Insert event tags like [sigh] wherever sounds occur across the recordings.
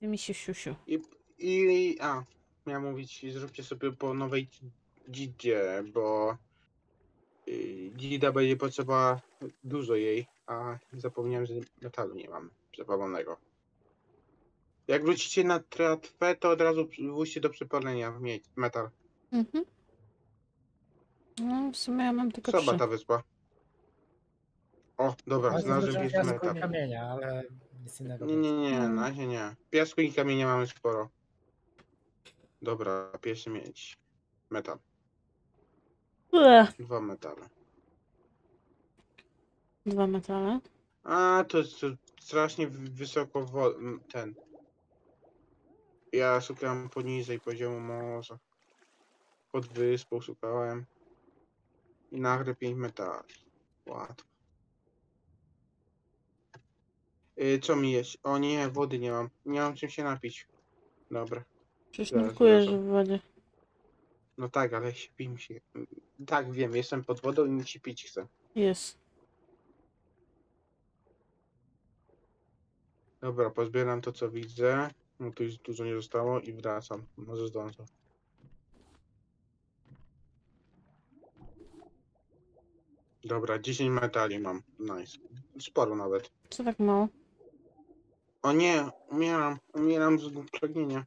Ty mi się siusiu. I, i a, miałem mówić, zróbcie sobie po nowej dzidzie, bo y, dzida będzie potrzeba dużo jej, a zapomniałem, że metalu nie mam przepalonego. Jak wrócicie na tratwę, to od razu włóżcie do przepalenia w miedź, metal. Mhm. No, w sumie ja mam tylko trzy. ta wyspa. O, dobra, Ale znalazłem piasku metal. kamienia, ale nic innego. Nie, nie, nie, na razie nie. Piasku i kamienia mamy sporo. Dobra, pierwszy mieć. Metal. Ech, Dwa metale. Dwa metale. A, to jest to strasznie wy- wysoko wo- m, ten. Ja szukałem poniżej poziomu morza. Pod wyspą szukałem. I nagle 5 metali. Łatwo. Y, co mi jest? O nie, wody nie mam. Nie mam czym się napić. Dobra. Przecież Zaraz, nurkujesz zaraz. w wodzie. No tak, ale śpi mi się. Tak, wiem, jestem pod wodą i nic się pić chcę. Jest. Dobra, pozbieram to co widzę. No tu już dużo nie zostało i wracam. Może zdążę. Dobra, 10 metali mam. Nice. Sporo nawet. Co tak mało? O nie, umieram. Umieram z pragnienia.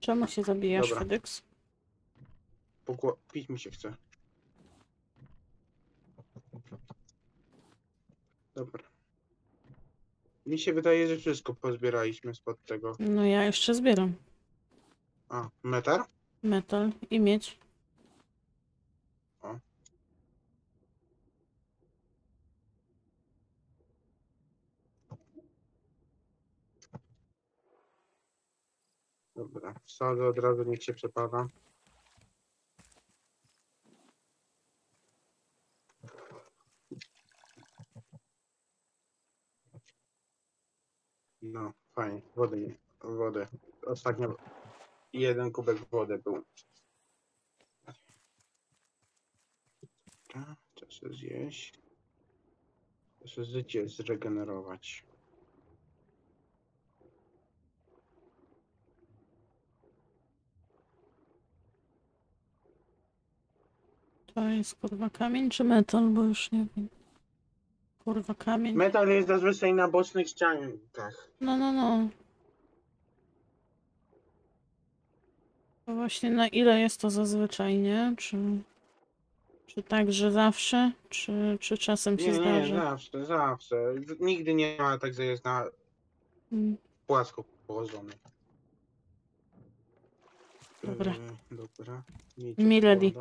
Czemu się zabijasz, Dobra. Pokło... Pić mi się chce. Dobra. Mi się wydaje, że wszystko pozbieraliśmy spod tego. No ja jeszcze zbieram. A, metar? Metal i miedź. Dobra, wsadzę od razu, niech się przepala. No, fajnie, wody wodę. Ostatnio jeden kubek wody był. Chcę sobie zjeść. Sobie życie zregenerować. To jest kurwa kamień czy metal, bo już nie wiem. Kurwa kamień. Metal jest zazwyczaj na bocznych ściankach. No, no, no. To właśnie na ile jest to zazwyczaj, nie? Czy, czy tak, że zawsze? Czy, czy czasem się Nie, nie, zdarza? zawsze, zawsze. Nigdy nie ma tak, że jest na Mm. płasko położony. Dobra. Yy, dobra. Milady.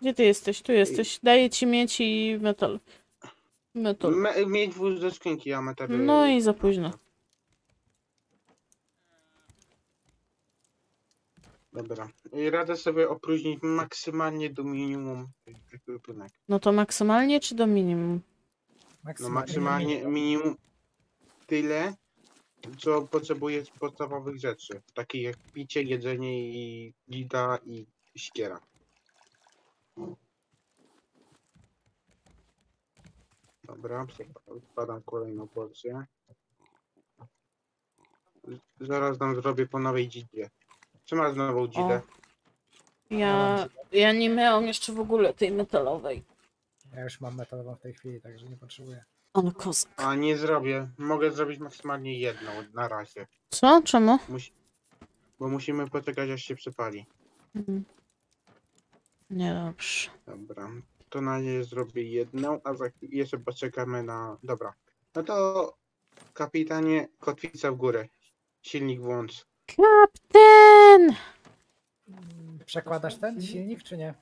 Gdzie ty jesteś? Tu jesteś. Daję ci miedź i metal. Metal. Me, mieć wóz do skrzynki, a metary... No i za późno. Dobra. I Radzę sobie opróżnić maksymalnie do minimum. No to maksymalnie czy do minimum? No maksymalnie minimum tyle, co potrzebuję z podstawowych rzeczy. Takich jak picie, jedzenie i gida i ściera. Dobra, wkładam kolejną porcję. Zaraz nam zrobię po nowej dzidzie. Czy masz nową dzidę? Ja, ja nie miałam jeszcze w ogóle tej metalowej. Ja już mam metalową w tej chwili, także nie potrzebuję. Ale kozak. A nie zrobię. Mogę zrobić maksymalnie jedną na razie. Co? Czemu? Musi... Bo musimy poczekać aż się przypali. Mm. Niedobrze. Dobra. To na razie zrobię jedną, a za chwilę jeszcze poczekamy na... Dobra. No to kapitanie, kotwica w górę. Silnik włącz. Kapten! Przekładasz ten silnik, czy nie?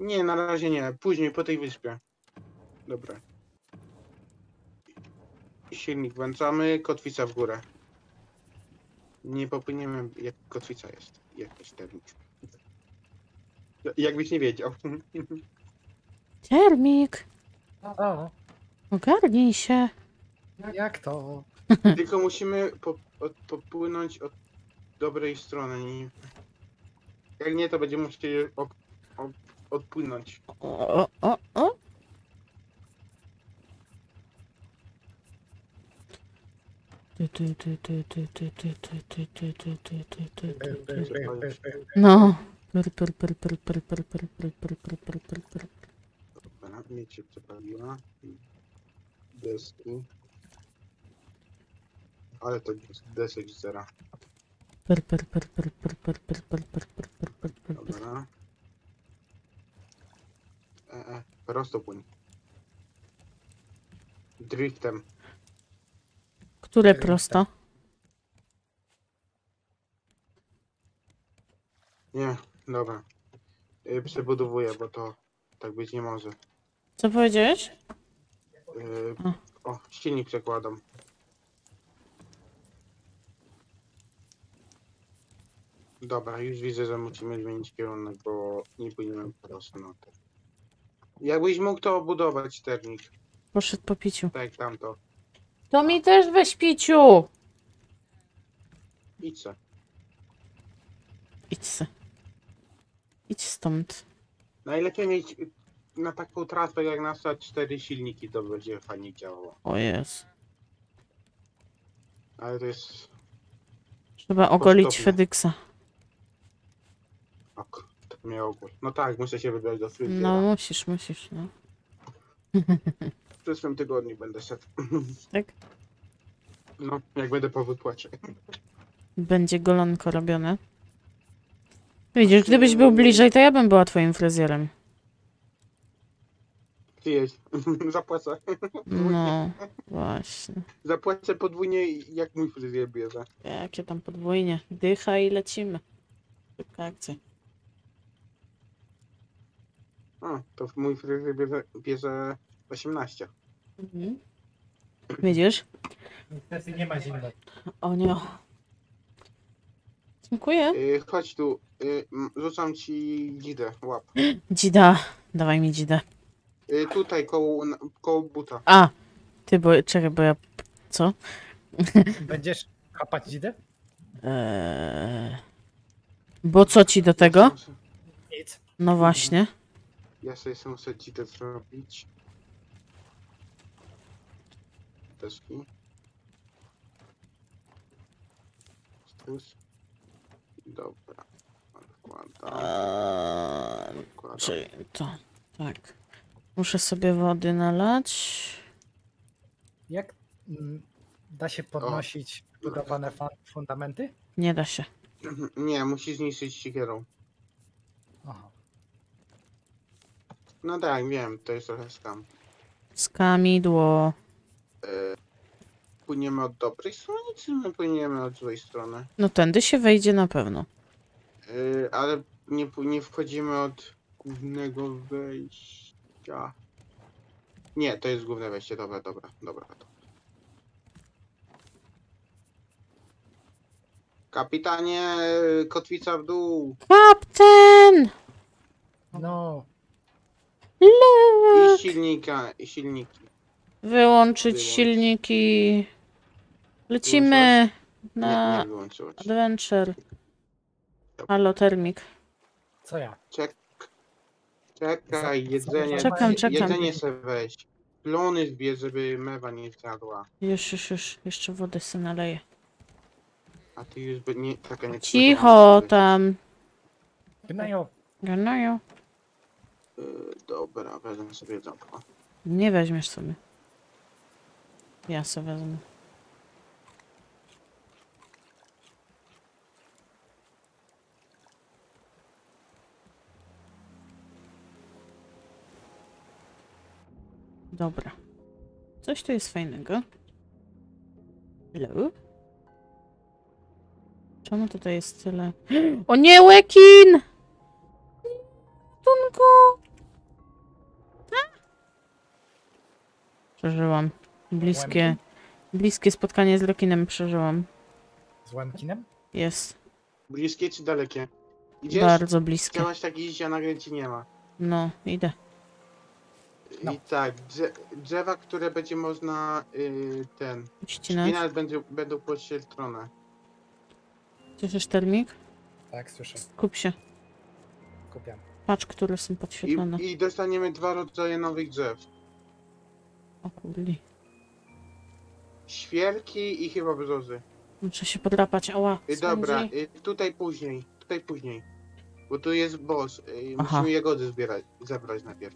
Nie, na razie nie. Później po tej wyspie. Dobra. Silnik włączamy, kotwica w górę. Nie popłyniemy jak kotwica jest. Jakiś termik. Jakbyś nie wiedział. Termik! O, Ogarnij się. jak to? Tylko musimy po, od, popłynąć od dobrej strony. Nie, jak nie, to będziemy musieli ob, ob, odpłynąć. O, o, o, o. Ty, ty, ty, ty, ty, ty, ty, ty, ty, ty, ty, ty, ty, ty, ty, ty. No. Pyr, pyr, pyr, pyr, pyr, pyr, pyr, pyr, pyr, pyr, pyr, pyr, pyr. Mieć się przepaliła. Deski. Ale to desek zera. Pyr, pyr, pyr, pyr, pyr, pyr, pyr, pyr, pyr, pyr, pyr, pyr, pyr, pyr. Dobra. E, e, prosto płyń. Driftem. Które prosto? Nie, dobra. Y, przebudowuję, bo to tak być nie może. Co powiedziałeś? Y, o, silnik przekładam. Dobra, już widzę, że musimy zmienić kierunek, bo nie płyniemy prosto na to. Jakbyś mógł to obudować sternik, Poszedł po piciu. tak jak tamto. To mi też weź piciu! Idź se. Idź se. Idź stąd. Najlepiej mieć na taką trasę jak nasza cztery silniki, to będzie fajnie działało. O jest. Ale to jest... Trzeba ogolić. Fedyksa. Ok, to miało ogól. No tak, muszę się wybrać do fryzjera. No musisz, musisz, no. [laughs] W przyszłym tygodniu będę szedł. [laughs] Tak? No, jak będę po wypłacie. Będzie golonko robione. Widzisz, gdybyś był bliżej, to ja bym była twoim fryzjerem. Ty jedź. [laughs] Zapłacę. No, właśnie. Zapłacę podwójnie jak mój fryzjer bierze. Jakie tam podwójnie. Dycha i lecimy. Szybka akcja. O, to mój fryzjer bierze, bierze 18. Mhm. Widzisz? Niestety nie ma zimno. O nie. Dziękuję. Yy, chodź tu, m, rzucam ci dzidę, łap. Dzida. Dawaj mi dzidę. Yy, tutaj, koło, na- koło buta. A! Ty, bo... Czekaj, bo ja... Co? [laughs] Będziesz chapać dzidę? Eee... Bo co ci do tego? Nic. No właśnie. Ja sobie sobie muszę dzidę zrobić. Deski. Stus. Dobra. Odkładam. Eee... Odkładam. Czyli to. Tak. Muszę sobie wody nalać. Jak mm, da się podnosić budowane fa- fundamenty? Nie da się. Nie, musisz zniszczyć siekierą. Aha. No tak, wiem, to jest trochę skam. Skamidło. Płyniemy od dobrej strony, czy my płyniemy od złej strony? No tędy się wejdzie na pewno. Yy, ale nie, nie wchodzimy od głównego wejścia. Nie, to jest główne wejście, dobra, dobra, dobra. dobra. Kapitanie, kotwica w dół Kapten! No, i silnika, i silniki. Wyłączyć Wyłącz. silniki. Lecimy Nie, na adventure. Halo, termik. co ja? Czek, czekaj, jedzenie, Czekam, czekam. jedzenie se weź. Plony zbierz, żeby mewa nie zjadła. Już, już, już. Jeszcze wodę sobie naleję. A ty już by nie, taka nie Cicho tam. Gnają. Ganają. Yy, dobra, wezmę sobie jedzonko. Nie weźmiesz sobie. Ja sobie wezmę. Dobra. Coś tu jest fajnego. Hello? Czemu tutaj jest tyle... [gasps] O nie, Łekin! Tunku! Przeżyłam. Bliskie, bliskie spotkanie z Lokinem przeżyłam. Z łemkinem? Jest Bliskie czy dalekie? Idziesz? bardzo bliskie. Chciałaś tak iść, a nagle ci nie ma. No, idę. No. I tak, drze drzewa, które będzie można yy, ten. Ścinać. Ścinać będzie, będą poświęcone. Słyszysz termik? Tak, słyszę. Kup się. Kupiam. Patrz, które są podświetlone. I, I dostaniemy dwa rodzaje nowych drzew. O kurli. Świerki i chyba brzozy. Muszę się podrapać, ała. Y, Dobra, y, tutaj później, tutaj później. Bo tu jest boss. y, Aha. Musimy jagody zbierać, zebrać najpierw.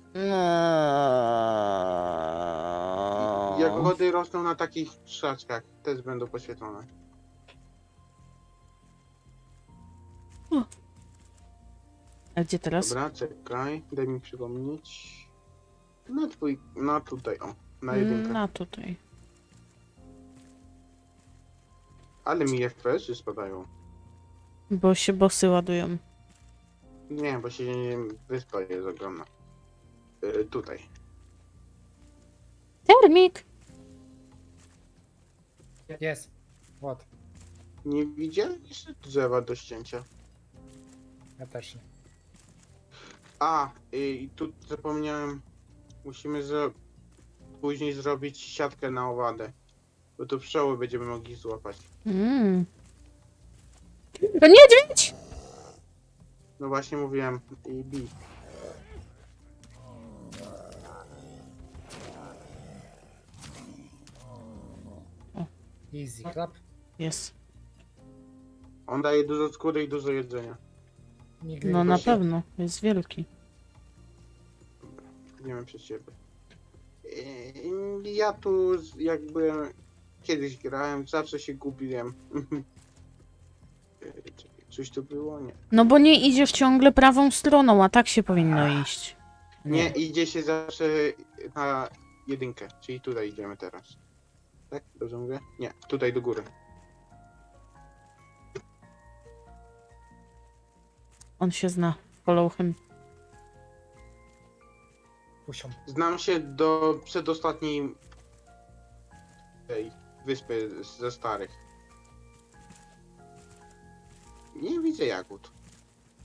Jagody rosną na takich krzaczkach. Też będą poświetlone. A gdzie teraz? Dobra, czekaj, daj mi przypomnieć. Na twój, na tutaj, o, na jedynkę. Na tutaj. Ale mi FPS-y spadają. Bo się bossy ładują. Nie, bo się nie, wyspa jest ogromna. Yy, tutaj. Termit! Jest. What? Nie widziałem jeszcze drzewa do ścięcia. Ja też nie. A, i tu zapomniałem. Musimy zro... później zrobić siatkę na owadę. Bo tu pszczoły będziemy mogli złapać. Mm. To niedźwiedź! No właśnie mówiłem. I bi. Easy clap. Jest. On daje dużo skóry i dużo jedzenia. Nigdy No nie na pewno. Jest wielki. Biegniemy przez ciebie. Ja tu z- jakby kiedyś grałem, zawsze się gubiłem. [laughs] Coś tu było? Nie. No bo nie idziesz ciągle prawą stroną, a tak się powinno iść. Nie, idzie się zawsze na jedynkę, czyli tutaj idziemy teraz. Tak? Dobrze mówię? Nie, tutaj do góry. On się zna. Follow him. Pusią. Znam się do przedostatniej tej wyspy z- ze starych. Nie widzę jagód.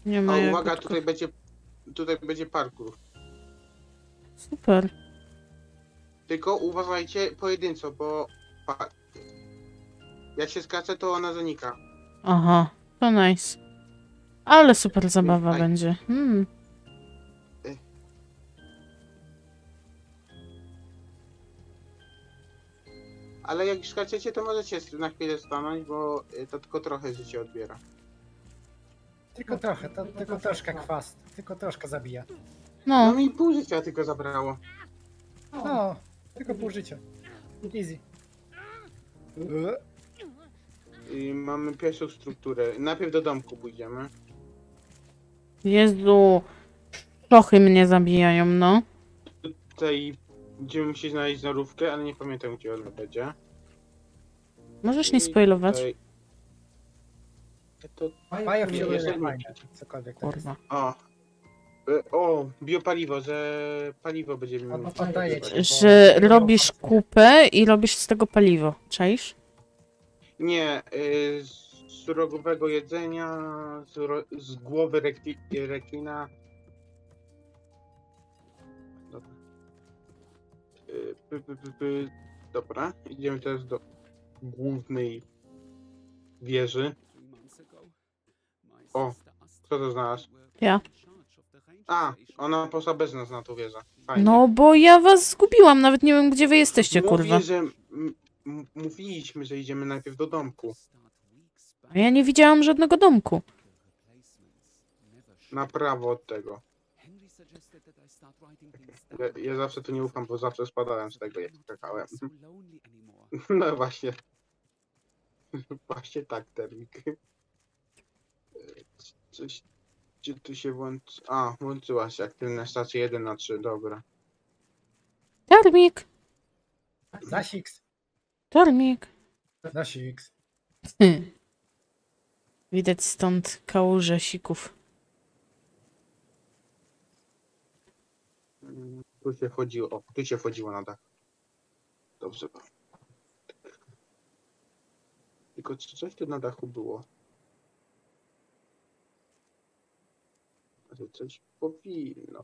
Nie ma A jak uwaga, tutaj będzie tutaj będzie parkour. Super. Tylko uważajcie pojedynczo, bo pa, jak się skacze, to ona zanika. Aha, to nice. Ale super zabawa będzie. Hmm. Ale jak skaczecie, to możecie na chwilę stanąć, bo y, to tylko trochę życie odbiera. Tylko trochę, to, tylko troszkę kwast. Tylko troszkę zabija. No No, mi pół życia tylko zabrało. No, tylko pół życia. Easy. I mamy pierwszą strukturę. Najpierw do domku pójdziemy. Jezu. Czochy mnie zabijają, no. Tutaj będziemy musieli znaleźć znarówkę, ale nie pamiętam gdzie ona będzie. Możesz nie I spoilować? tutaj- To, Mają Nie, jeszcze nie. cokolwiek. Kurwa. o, Y, o, biopaliwo, że paliwo będziemy oddaję ci. Że robisz kupę i robisz z tego paliwo. Czaisz? Nie, y, z surowego jedzenia, z, ro, z głowy rekti, rekina. Dobra. Y, py, py, py, py. Dobra, idziemy teraz do głównej wieży. O, Kto to znalazł? Ja. A, ona poszła bez nas na tą wieżę. Fajnie. No bo ja was zgubiłam, nawet nie wiem gdzie wy jesteście, kurwa. Mówię, że m- m- mówiliśmy, że idziemy najpierw do domku. A ja nie widziałam żadnego domku. Na prawo od tego. Ja, ja zawsze tu nie ufam, bo zawsze spadałem z tego, jak skakałem. [laughs] No właśnie. [laughs] Właśnie tak, termik. Coś, gdzie tu się włączy... A, włączyła się aktywna stacja 1 na 3, dobra. Termik, Na Six. termik. Na Six. Hm. Widać stąd kałuże sików. Mm, Tu się wchodziło, o, tu się wchodziło na dach. Dobrze. Tylko czy coś tu na dachu było? Coś powinno.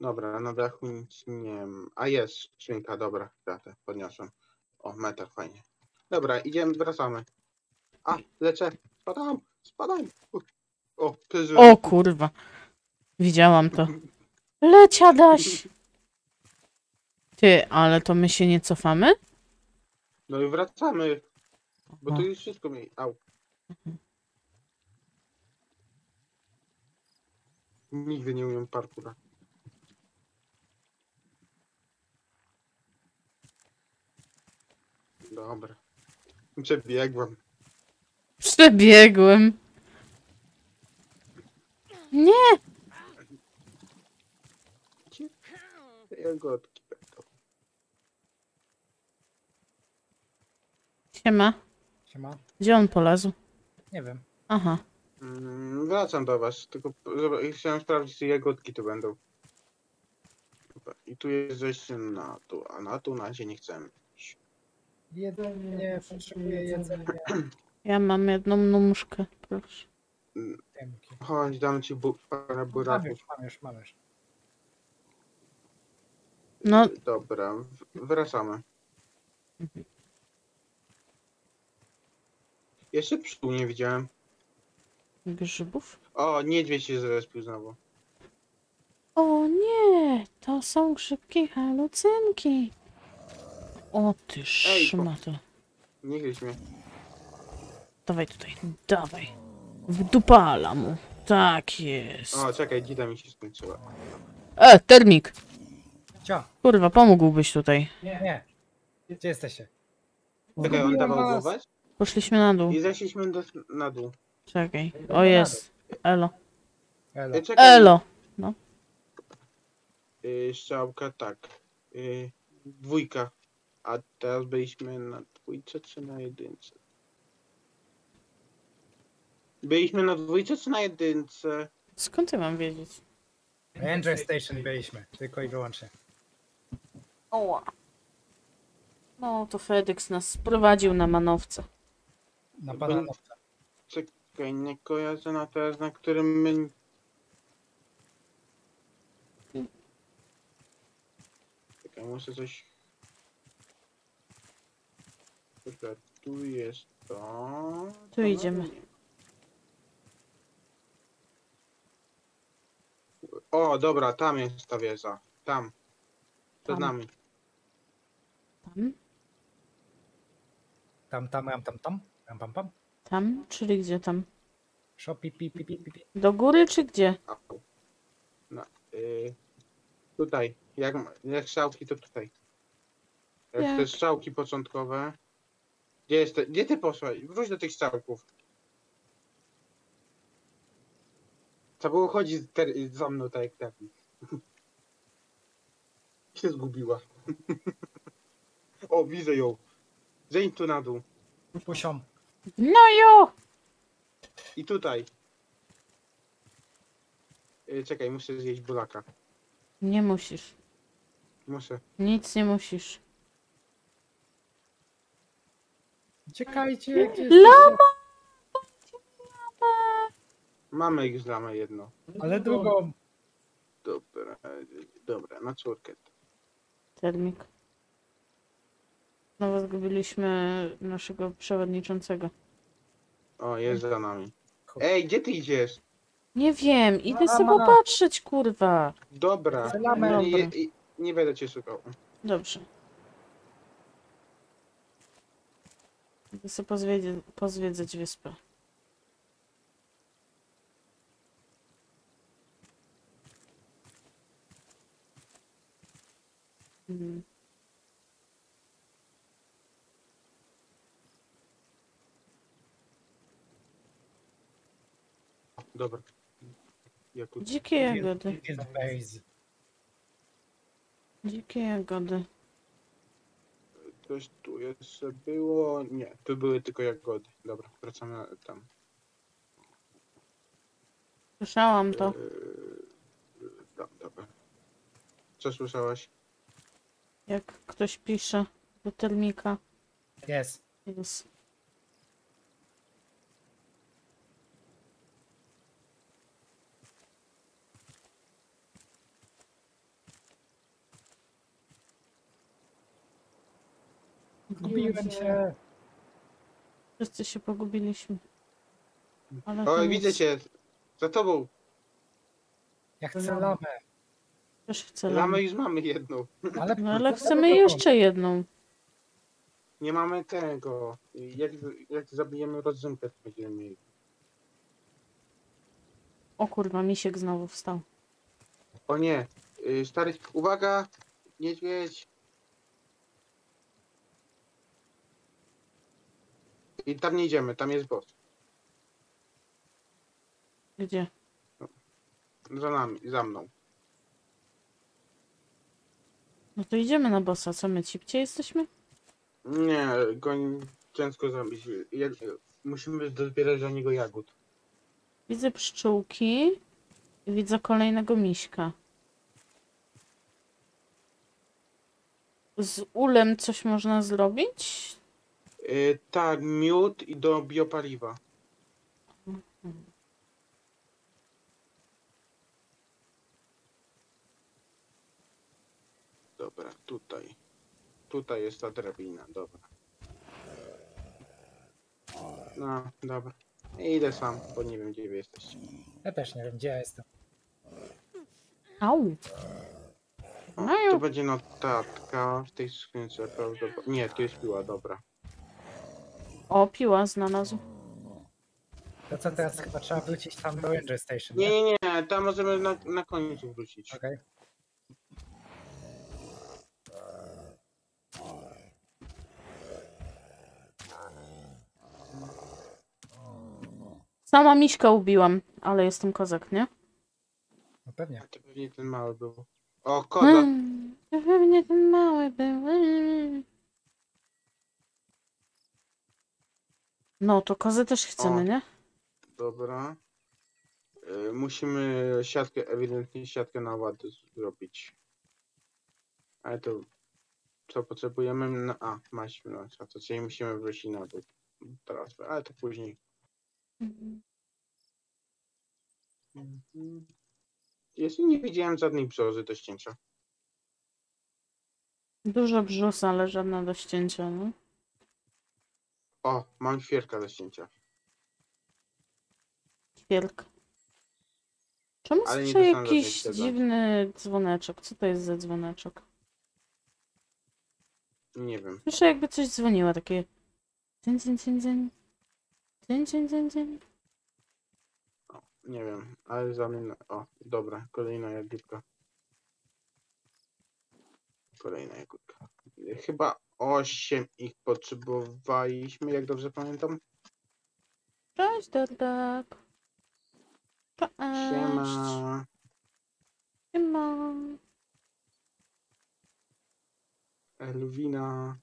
Dobra, na dachu nic nie ma. A jest skrzynka, dobra, kratę, podniosłem. O, metal, fajnie. Dobra, idziemy, wracamy. A, lecę. Spadam, spadam. O, przeżyłem. O kurwa. Widziałam to. Leć Adaś! [laughs] Ty, ale to my się nie cofamy? No i wracamy. Bo tu już wszystko mi... Au. Nigdy nie umiem parkura. Dobra. Przebiegłem. Przebiegłem. Nie! Gdzie te jagodki będą? Siema. Siema. Gdzie on polazł? Nie wiem. Aha. Mm, wracam do was, tylko chciałem sprawdzić, czy jagodki tu będą. Dobra, I tu jest zejście na tu, a na tu na razie nie chcemy. iść. Jedynie potrzebuję jedzenia. Ja mam jedną nóżkę, proszę. Temki. Chodź, dam ci bu parę Mam buraków. już, mam już, mam już. No, Dobra, w- wracamy. Mhm. Jeszcze pszczół nie widziałem. grzybów? O, niedźwiedź się zrespił znowu. O nie, to są grzybki halucynki. O ty Ej, szmato. Nie gryź mnie. Dawaj tutaj, dawaj. Wdupala mu. Tak jest. O, czekaj, dzida mi się skończyła. E, termik. Cio. Kurwa, pomógłbyś tutaj. Nie. Nie. Gdzie jesteście? Czekaj, on dawał głowę? Poszliśmy na dół. I zeszliśmy do, na dół. Czekaj. O jest. Elo. Elo. Ej, czekaj. Elo. Y, strzałka, tak. Y, dwójka. A teraz byliśmy na dwójce czy na jedynce? Byliśmy na dwójce czy na jedynce? Skąd ja mam wiedzieć? Enjoy Station byliśmy. Tylko i wyłącznie. Oła. No, to Fedex nas sprowadził na manowce. Na bananowca. Czekaj, nie kojarzę na teraz, na którym my... Czekaj, muszę coś... Czekaj, tu jest to... Tu idziemy. O, dobra, tam jest ta wieża. Tam. Przed Tam. nami. Tam? Tam, tam, tam, tam, tam. Tam, pam, pam. Tam? Czyli gdzie tam? Shopi, pi, pi, pi, pi, pi. Do góry czy gdzie? No, y, tutaj. Jak, jak strzałki, to tutaj. Jak Jak? te strzałki początkowe. Gdzie, jest te, gdzie ty poszłaś? Wróć do tych strzałków. Trzeba było chodzić ter- za mną tak jak taki. [laughs] się zgubiła. [laughs] o, widzę ją. Zejdź tu na dół. Pusią. No jo! I tutaj. Y, czekaj, muszę zjeść bulaka. Nie musisz. Muszę. Nic nie musisz. Uciekajcie. gdzie Lama! Mamy ich zlamę jedno. Ale drugą. Dobra, dobra, na córkę. Termik. Znowu zgubiliśmy naszego przewodniczącego. O, jest za nami. Ej, gdzie ty idziesz? Nie wiem, idę sobie popatrzeć, kurwa. Dobra, Strzelamy. no, nie, nie, nie będę cię szukał. Dobrze. Idę sobie pozwiedzie, pozwiedzać wyspę. Mhm. Dobra. Ja tu Dzikie jagody. Base. Dzikie jagody. coś tu jeszcze było. Nie, tu były tylko jagody. Dobra, wracamy tam. Słyszałam to. Yy, da- dobra. Co słyszałaś? Jak ktoś pisze do termika. Jest. Jest. Zgubiłem się. Wszyscy się pogubiliśmy. Ale O, widzę cię. Za tobą. Ja chcę lamę. Też chcę Lamę lamy. już mamy jedną. [laughs] Ale, No ale chcemy jeszcze jedną. Nie mamy tego. Jak, jak zabijemy rodzynkę, to będziemy mieli. O kurwa, misiek znowu wstał. O nie. Y, Stary, uwaga! Niedźwiedź. I tam nie idziemy, tam jest boss. Gdzie? Za nami, za mną. No to idziemy na bossa. Co my, cipcie jesteśmy? Nie, go n- ciężko zabić. Jak, musimy dozbierać dla niego jagód. Widzę pszczółki i widzę kolejnego miśka. Z ulem coś można zrobić? Y, tak, miód i do biopaliwa. Dobra, tutaj. Tutaj jest ta drabina, dobra. No, dobra. Idę sam, bo nie wiem gdzie wy jesteście. Ja też nie wiem, gdzie ja jestem. Au! O, tu będzie notatka w tej skrzynce prawdopodobnie. Nie, tu jest piła, dobra. O, piła znalazł. To co teraz chyba trzeba wrócić tam do Ranger Station, Nie, nie? nie, nie, tam możemy na, na końcu wrócić. Okej. Sama miśka ubiłam, ale jestem kozak, nie? No pewnie. A to pewnie ten mały był. O, koza! Mm, to pewnie ten mały był. Mm. No, to kozę też chcemy, O. nie? Dobra. Y, musimy siatkę, ewidentnie siatkę na ład zrobić. Ale to co potrzebujemy? No, a, maśmy no, to czyli musimy wrócić na dół. Teraz, ale to później. Mhm. Jeszcze nie widziałem żadnej brzozy do ścięcia. Dużo brzusa, ale żadna do ścięcia, no. O, mam świerka do ścięcia. Świerk. Czemu Ale nie słyszę żadnej jakiś wtedy. dziwny dzwoneczek? Co to jest za dzwoneczek? Nie wiem. Słyszę jakby coś dzwoniło, takie... Dzyn, dzyn, dzyn, dzyn. Dzyn, dzyn, dzyn, dzyn. Nie wiem, ale zamiast. O, dobra, kolejna jagódka. Kolejna jagódka. Chyba 8 ich potrzebowaliśmy, jak dobrze pamiętam. Cześć, Dordak. Cześć. Siema. Siema. Elwina.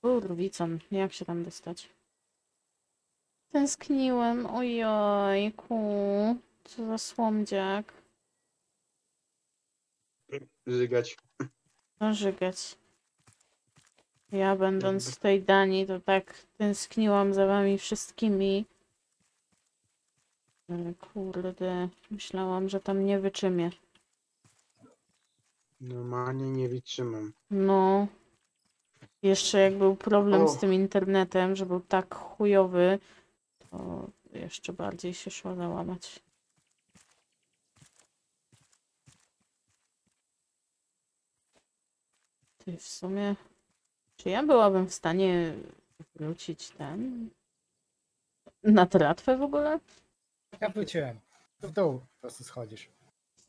Kurwicą, jak się tam dostać? Tęskniłem, ojojku. Co za słomdziak. Żygać. Narzygać. Ja będąc w tej Danii, to tak tęskniłam za wami wszystkimi. Kurde, myślałam, że tam nie wyczymię. Normalnie nie wytrzymam. No. Jeszcze jak był problem z O. tym internetem, że był tak chujowy, to jeszcze bardziej się szło załamać. Ty w sumie. Czy ja byłabym w stanie wrócić ten. Na tratwę w ogóle? Ja wróciłem. W dół po prostu schodzisz.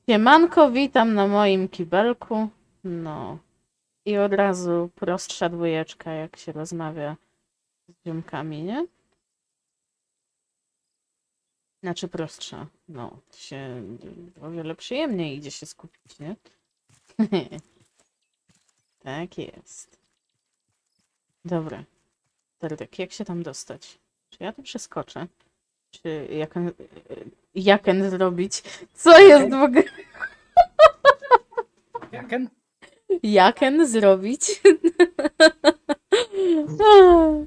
Siemanko, witam na moim kibelku. No. I od razu prostsza dwójeczka, jak się rozmawia z ziomkami, nie? Znaczy prostsza. No, to się o wiele przyjemniej idzie się skupić, nie? [laughs] tak jest. Dobra. Terdek, jak się tam dostać? Czy ja tu przeskoczę? Czy jaken, jaken zrobić? Co jest w ogóle? Jaken? Jaken zrobić? [laughs]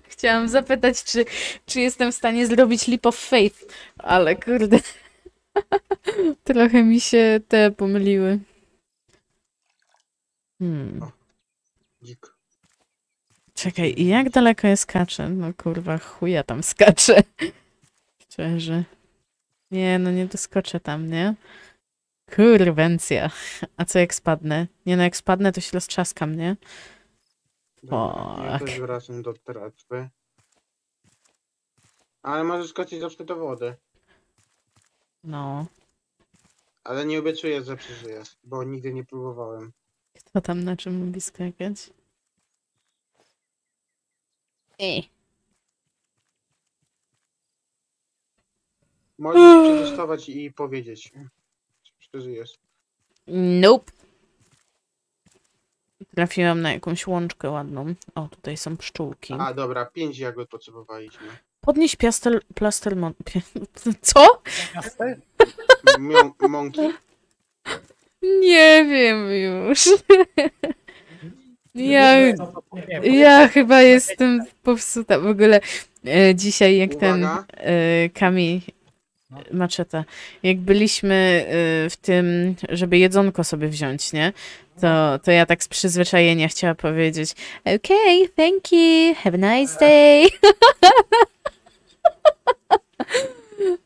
Chciałam zapytać, czy, czy jestem w stanie zrobić leap of faith, ale kurde. [laughs] Trochę mi się te pomyliły. Hmm. Dzik. Czekaj, i jak daleko ja skaczę? No kurwa, chuja tam skaczę. [laughs] Szczerze. Nie, no nie doskoczę tam, nie? Kurwencja. A co jak spadnę? Nie no, jak spadnę, to się roztrzaskam, nie? Dobra, Ja Fuck. też wracam do tratwy. Ale możesz skoczyć zawsze do wody. No. Ale nie obiecuję, że przeżyjesz, bo nigdy nie próbowałem. Kto tam na czym lubi skakać? Ej. Możesz przetestować i powiedzieć, czy przeżyjesz. Nope. Trafiłam na jakąś łączkę ładną. O, tutaj są pszczółki. A dobra, pięć jagód potrzebowaliśmy. Podnieś piastel, plaster [laughs] mon... Co? Mią- Mąki? Nie wiem już. Ja, ja chyba jestem popsuta. W ogóle e, dzisiaj jak ten e, Kami. Maczeta, jak byliśmy e, w tym, żeby jedzonko sobie wziąć, nie? To, to ja tak z przyzwyczajenia chciała powiedzieć okay, thank you, have a nice day. [laughs]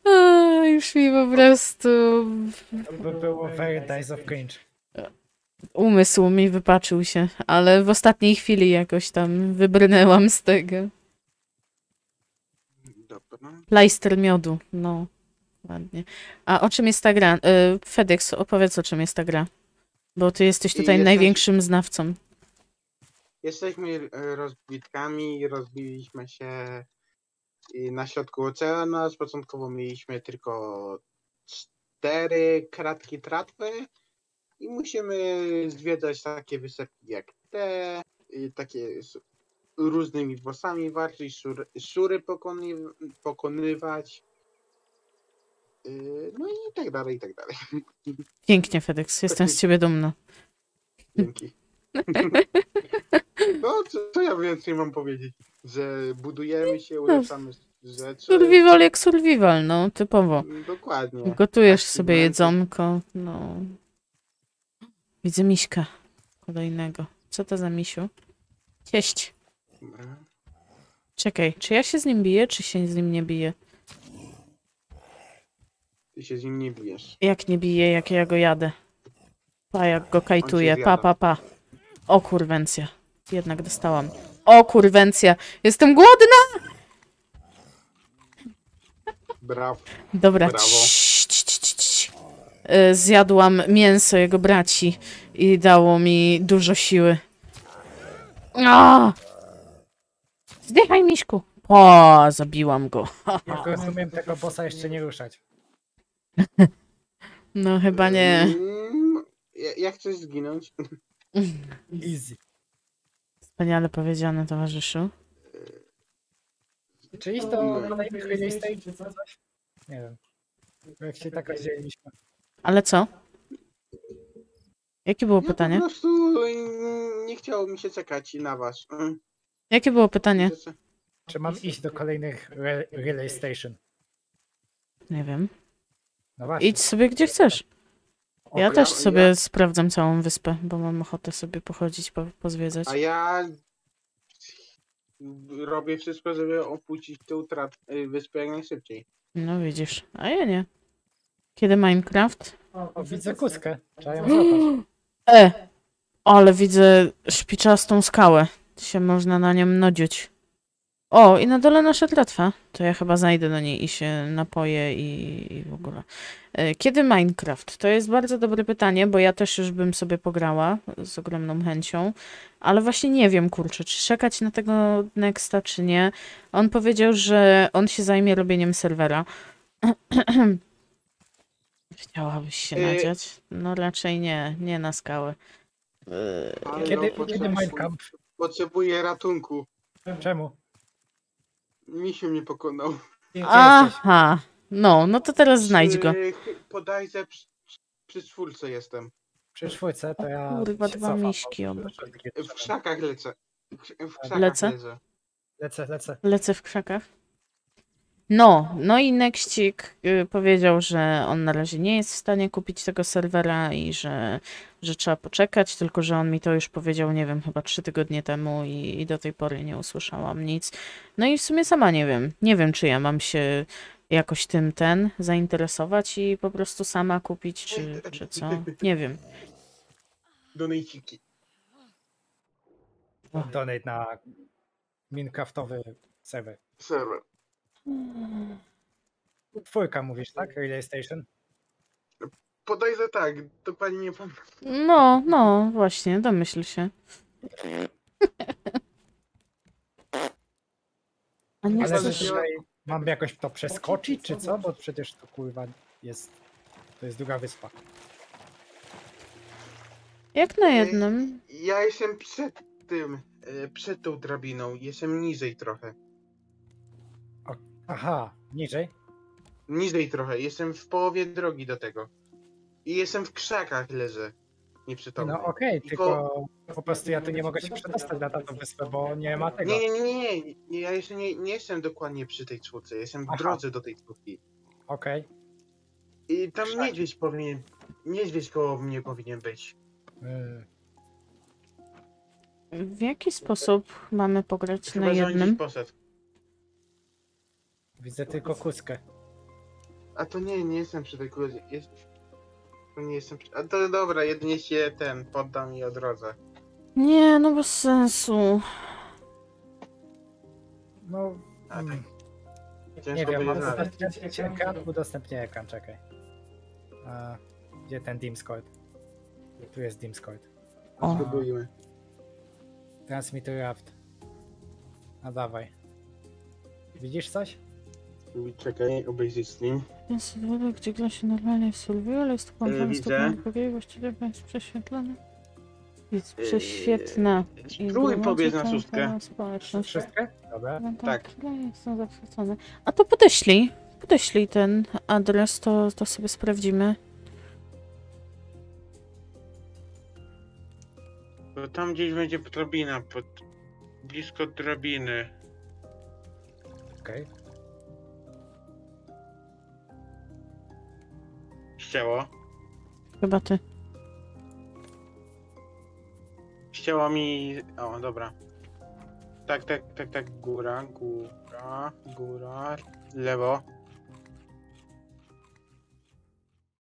A, już mi po prostu To by było very days of cringe. umysł mi wypaczył się, ale w ostatniej chwili jakoś tam wybrnęłam z tego. Dobra. Plajster miodu, no. Ładnie. A o czym jest ta gra? E, Fedex, opowiedz o czym jest ta gra. Bo ty jesteś tutaj Jesteś- największym znawcą. Jesteśmy e, rozbitkami, rozbiliśmy się i na środku oceanu. Początkowo mieliśmy tylko cztery kratki tratwy i musimy zwiedzać takie wysepki jak te, i takie z różnymi bossami walczyć, szury, szury pokony, pokonywać. Yy, No i tak dalej, i tak dalej. Pięknie, Fedex, jestem z ciebie dumna. Dzięki. [laughs] No, co, co ja więcej mam powiedzieć? Że budujemy się, ulepszamy rzeczy. Survival jak survival, no, typowo. Dokładnie. Gotujesz Tak, sobie no, jedzonko, no. Widzę miśka kolejnego. Co to za misiu? Cieść. Dobra. Czekaj, czy ja się z nim biję, czy się z nim nie biję? Ty się z nim nie bijesz. Jak nie biję, jak ja go jadę? Pa, jak go kajtuję. Pa, pa, pa. O kurwencja. Jednak dostałam. O kurwencja. Jestem głodna! Brawo. Dobra. Brawo. Cii, cii, cii, cii, cii. Y, Zjadłam mięso jego braci i dało mi dużo siły. A! Zdychaj, miśku. O, zabiłam go. [laughs] Jak rozumiem, tego bossa jeszcze nie ruszać. No chyba nie. Mm, ja- Jak chcesz zginąć? Easy. Wspaniale powiedziane, towarzyszu. Czy iść do kolejnych release stage czy coś? Nie wiem. Bo Jak się tak rozdzieliliśmy. Ale co? Jakie było Ja pytanie? po prostu mm, nie chciało mi się czekać na was. Mm. Jakie było pytanie? Czy mam iść do kolejnych re relay station? Nie wiem. No właśnie. Idź sobie gdzie chcesz. O, Ja też sobie Ja, sprawdzam całą wyspę, bo mam ochotę sobie pochodzić, po, pozwiedzać. a ja robię wszystko, żeby opuścić tę y, wyspę jak najszybciej. No widzisz, a ja nie. Kiedy Minecraft? O, widzę kuskę. Trzeba ją [gasps] złapać. E! Ale widzę szpiczastą skałę. Się można na nią nodzić. O, i na dole nasza tratwa. To ja chyba zajdę do niej i się napoję i, i w ogóle. E, Kiedy Minecraft? To jest bardzo dobre pytanie, bo ja też już bym sobie pograła z ogromną chęcią, ale właśnie nie wiem, kurczę, czy czekać na tego Nexta, czy nie. On powiedział, że on się zajmie robieniem serwera. [clears throat] Chciałabyś się Y- nadziać? No raczej nie, nie na skałę. Y, Kiedy, kiedy Minecamp? potrzebuję ratunku. Czemu? Misiu mnie pokonał. Gdzie jesteś? Aha, no, no to teraz znajdź go. Przy- Podajże przy, przy czwórce jestem. Przy czwórce to ja Kurwa, się dwa cofam. miśki obok. W krzakach lecę. W krzakach Lecę? Lecę. Lecę, lecę. Lecę w krzakach. No, no i Nexcik y, powiedział, że on na razie nie jest w stanie kupić tego serwera i że, że trzeba poczekać, tylko że on mi to już powiedział, nie wiem, chyba trzy tygodnie temu i, i do tej pory nie usłyszałam nic. No i w sumie sama nie wiem. Nie wiem, czy ja mam się jakoś tym ten zainteresować i po prostu sama kupić, czy, czy co. Nie wiem. Donejciki. Donate na Minecraftowy serwer. Serwer. Czwórka mówisz, tak? Relay Station? Podejrzę tak, dokładnie nie pamiętam. No, no, właśnie, domyśl się. [laughs] A nie Ale chcesz... że- tutaj mam jakoś to przeskoczyć, czy co? Bo przecież to kurwa jest... To jest druga wyspa. Jak na jednym. Ja jestem przed tym, e, przed tą drabiną. Jestem niżej trochę. Aha, niżej? Niżej trochę. Jestem w połowie drogi do tego. I jestem w krzakach leżę. Nieprzytomny. No okej, Tylko- tylko po prostu ja tu nie mogę się przedostać na tamtą wyspę, bo nie ma tego. Nie, nie, nie, nie, nie. Ja jeszcze nie, nie jestem dokładnie przy tej czwórce. Jestem w Aha. drodze do tej czwórki. Okej. I tam Krzaki. niedźwiedź powinien. Niedźwiedź koło mnie powinien być. W jaki sposób mamy pograć Chyba na że on jednym? poszedł. Widzę tylko kuskę. A to nie, nie jestem przy tej kurze. Jest... To nie jestem przy... A to dobra, jedynie się ten poddam i odrodzę. Nie, no bez sensu. No, A tak. mm, Ciężko nie wiem, mam znaleźć. udostępniać ekran? Udostępnię ekran, czekaj. A, gdzie ten Discord? Tu jest Discord. O. Spróbujmy. Transmit Raft. A dawaj. Widzisz coś? Czekaj, obejrzyj stream. Jest serwer, gdzie gra się normalnie w survival, jest tu E, widzę. stopnia właściwie jest prześwietlony. Jest E, prześwietna. I Spróbuj pobiec na gromadzi szóstkę. cała Społeczność. Wszystkie? Dobra. No Tak. tak, chwilę jestem zachwycony. A to podeślij. Podeślij ten adres, to, to sobie sprawdzimy. Bo tam gdzieś będzie drabina, pod... blisko drabiny. Okej. Ścięło. Chyba ty. Ścięło mi... O, dobra. Tak, tak, tak, tak, góra, góra, góra, lewo.